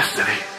destiny.